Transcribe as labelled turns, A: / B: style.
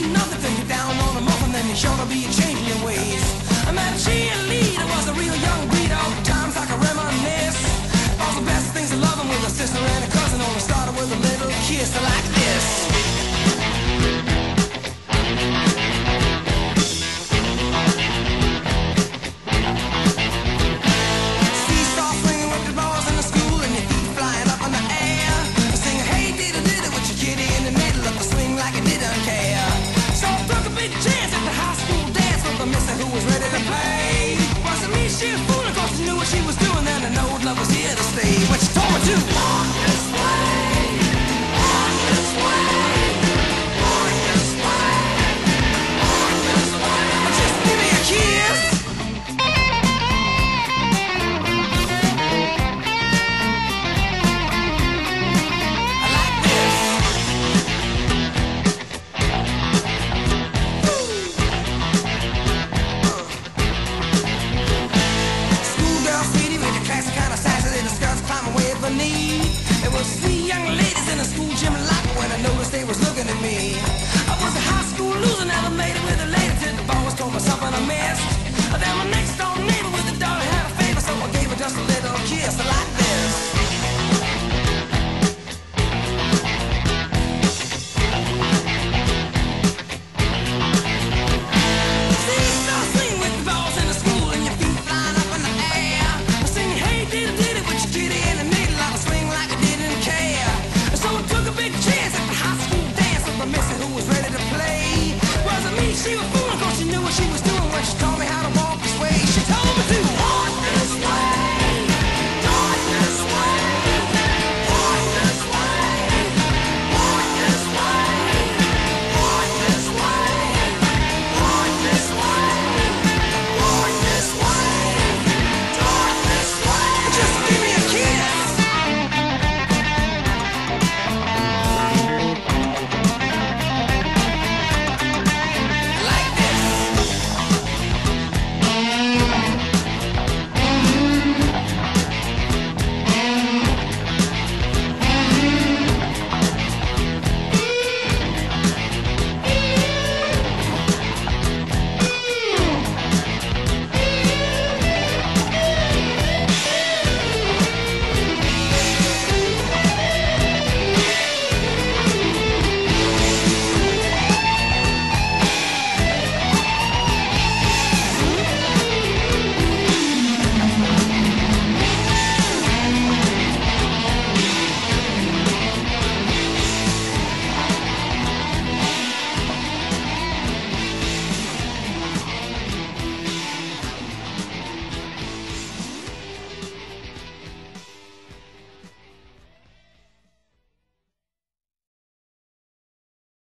A: mean nothing till you down on the muffin, then you're sure to be changing your ways. I met a cheerleader, was a real young breed, all times I can reminisce. All the best things I love with a sister and a cousin, only started with a little kiss like this. company. It was three young ladies in a school gym locker when I noticed they was looking at me.